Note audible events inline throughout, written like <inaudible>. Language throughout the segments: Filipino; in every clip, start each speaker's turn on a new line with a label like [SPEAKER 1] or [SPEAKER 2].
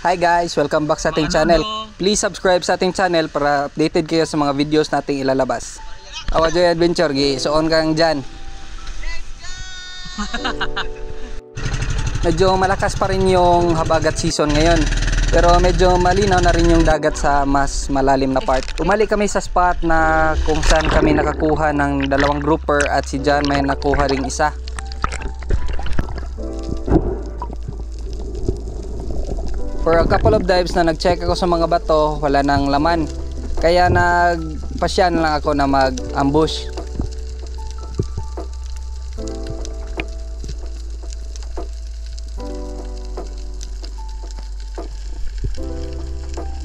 [SPEAKER 1] Hi guys! Welcome back sa ating channel. Please subscribe sa ating channel para updated kayo sa mga videos nating ilalabas. Awa Joy Adventure, gi suon kang dyan. <laughs> medyo malakas pa rin yung habagat season ngayon. Pero medyo malinaw na rin yung dagat sa mas malalim na part. Umali kami sa spot na kung saan kami nakakuha ng dalawang grouper at si John may nakuha ring isa. For a couple of dives na nag-check ako sa mga bato, wala nang laman. Kaya nagpasya na lang ako na mag-ambush.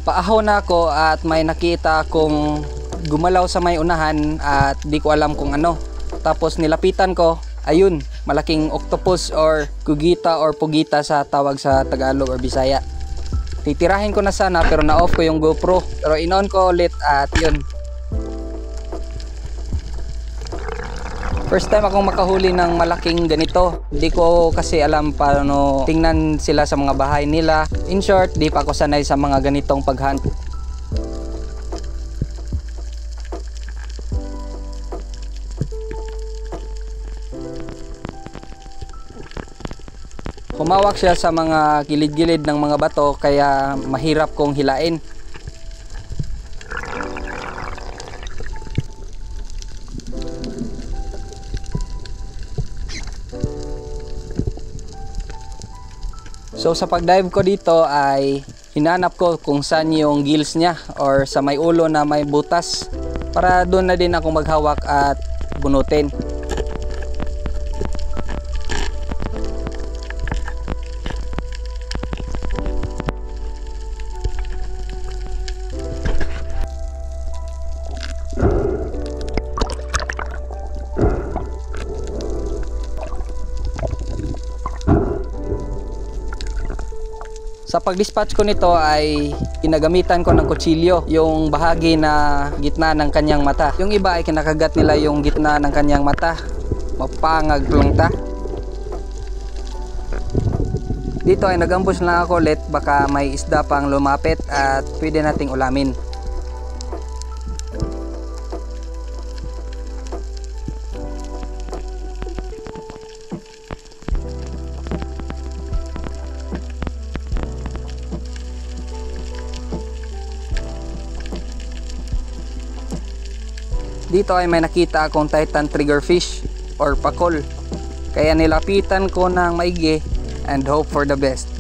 [SPEAKER 1] Paahaw na ako at may nakita akong gumalaw sa may unahan at di ko alam kung ano. Tapos nilapitan ko, ayun, malaking octopus or kugita or pugita sa tawag sa Tagalog or Bisaya. Titirahin ko na sana pero na-off ko yung GoPro. Pero in-on ko ulit at yun. First time akong makahuli ng malaking ganito. Hindi ko kasi alam paano tingnan sila sa mga bahay nila. In short, di pa ako sanay sa mga ganitong paghunt. Humawak siya sa mga gilid-gilid ng mga bato kaya mahirap kong hilain. So sa pagdive ko dito ay hinanap ko kung saan yung gills niya or sa may ulo na may butas para doon na din ako maghawak at bunutin. Pag-dispatch ko nito ay kinagamitan ko ng kutsilyo, yung bahagi na gitna ng kanyang mata. Yung iba ay kinakagat nila yung gitna ng kanyang mata. Mapangag ta. Dito ay nagambush lang ako ulit baka may isda pang lumapit at pwede nating ulamin. Dito ay may nakita akong titan triggerfish or pakol. Kaya nilapitan ko ng maigi and hope for the best.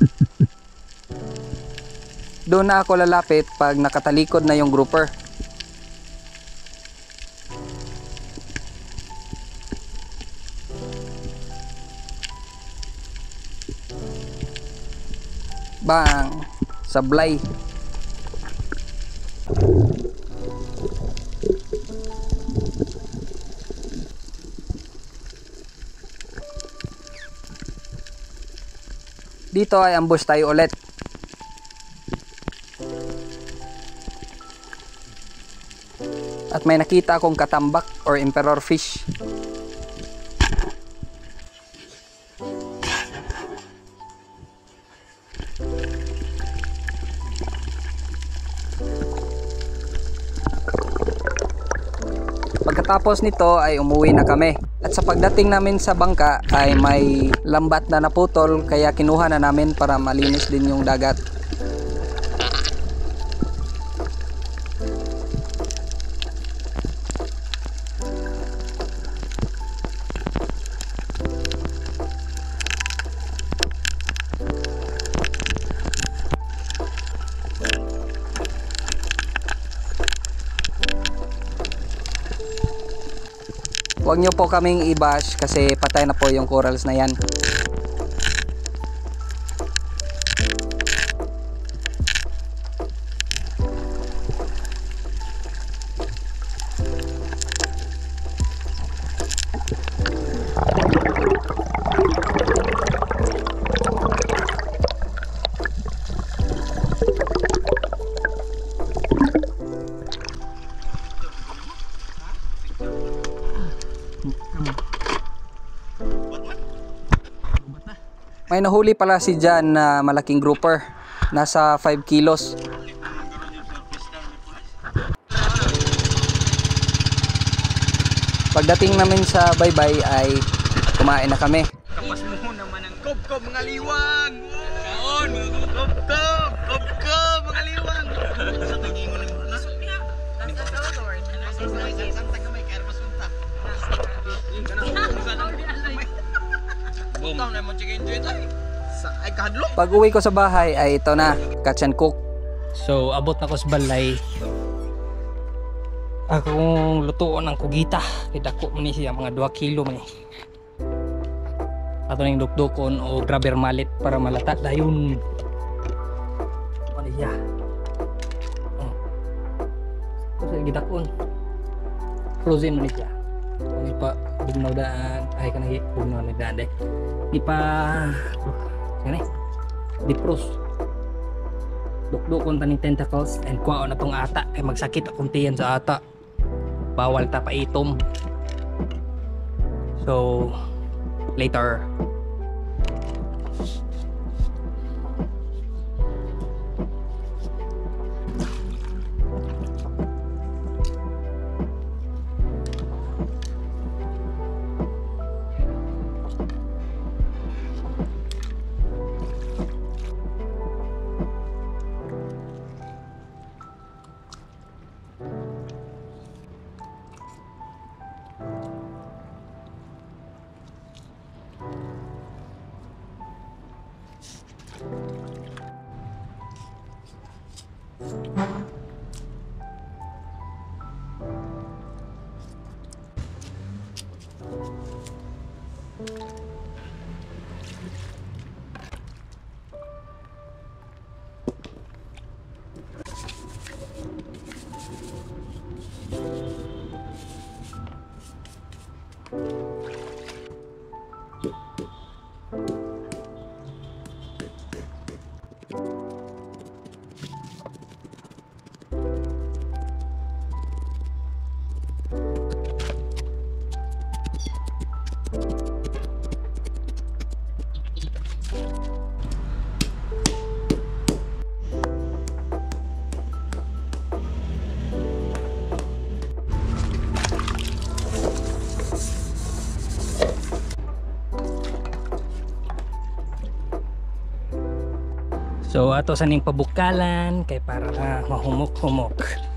[SPEAKER 1] <laughs> Doon na ako lalapit pag nakatalikod na yung grouper. Bang! Sablay! Dito ay ambush tayo ulit. At may nakita akong katambak or emperor fish. Pagkatapos nito ay umuwi na kami. At sa pagdating namin sa bangka ay may lambat na naputol kaya kinuha na namin para malinis din yung dagat. Huwag nyo po kaming i-bash kasi patay na po yung corals na yan. May nahuli pala si Jan na malaking grouper. Nasa 5 kilos. Pagdating namin sa baybay ay kumain na kami.
[SPEAKER 2] Kapas mo naman ang kob-kob mga liwag! Kaon! Kob-kob! Kob-kob mga liwag! Sa tagingon ng mga nasok niya! Santa ka Boom. Ikaw na mo chicken joy tayo. Sa ay kahadlo.
[SPEAKER 1] Pag uwi ko sa bahay ay ito na, catch and cook. So abot na ko sa balay. Akong lutuon ng kugita. Kidako man ni siya mga 2 kilo man. Ato ning dukdukon o grabber mallet para malata dayon. Ano siya? Oh. Kasi gidakon. Frozen man ni siya. Kung pa bugnaw daan ay kanang bugnaw ni daan deh. Di pa Yan eh. Dipros. Dukdukon ta ni tentacles and kuha na tong ata kay magsakit akong tiyan sa ata. Bawal ta paitom. So later. you. So ato sa ning pabukalan kay para na mahumok-humok.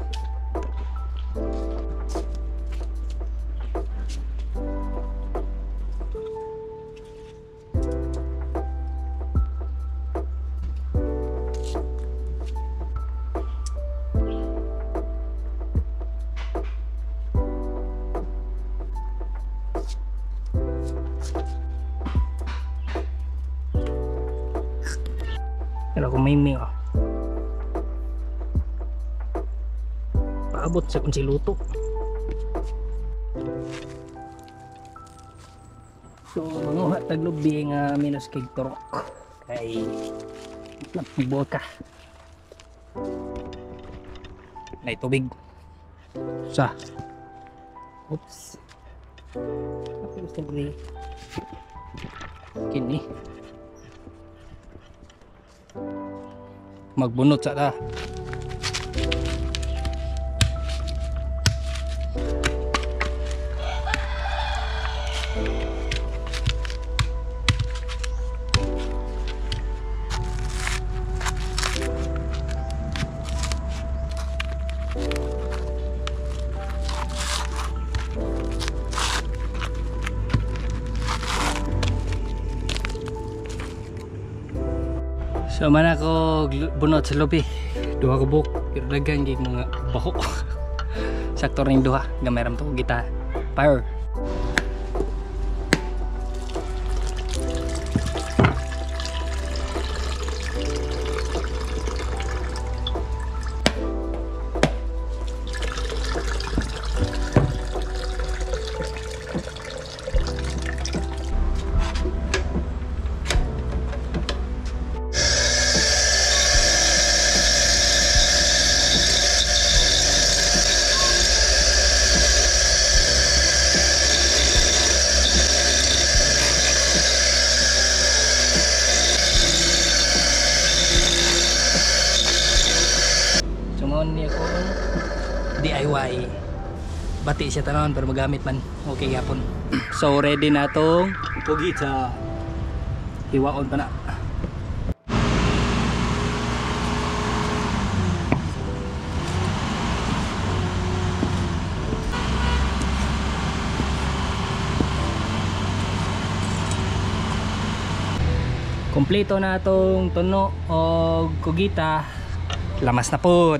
[SPEAKER 1] Pero kung may may oh. Paabot sa kung. So manguha taglubi nga minus kay turok. Kay nagbuot ka. Nay tubig. Sa. Oops. Ni Kini. Magbunot sa ta So man ako bunot sa lobby. Duha ka buhok. Pero dagang gig mga baho. <laughs> Sakto ring duha. Gamiram to kita. Fire. Ingon niya ko DIY bati siya tanon pero magamit man. Okay gapon so ready na tong pugita hiwaon pa na. Kompleto na itong tuno o kugita. Lamas na pod.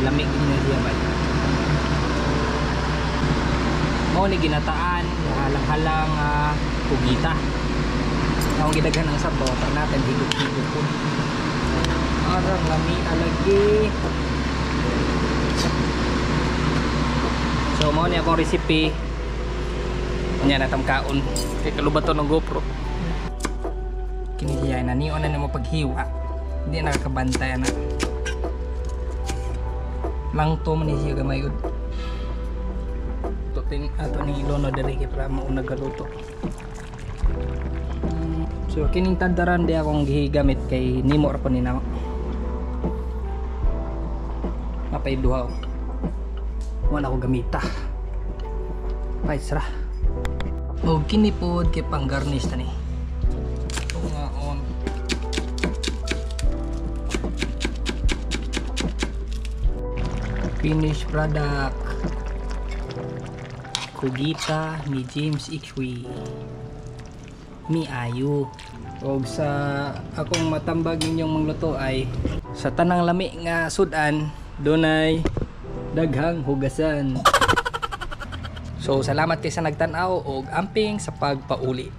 [SPEAKER 1] Lamig niya siya bay. Mo ni ginataan, halang-halang uh, kugita. Ang gidaghan ang sabaw para natin higot-higot po. Arang lami alagi. So mo ni akong recipe. Nya na tamkaon. Kay kalubat to ng GoPro. Kini siya na niyo na mo paghiwa. Hindi nakakabantay na lang to man siya gamay ud to tin ato ni ilono diri kay para mo nagaluto. So kining tadaran di akong gigamit kay nimo ra pa ni namo. Mapay duha wala ko gamita. Pais ra. O kini pod kay pang garnish tani finished product. Kugita ni James Ichwi Mi Ayu og sa akong matambag ninyong mangluto ay sa tanang lami nga sudan dunay daghang hugasan. So salamat kay sa nagtan-aw og amping sa pagpauli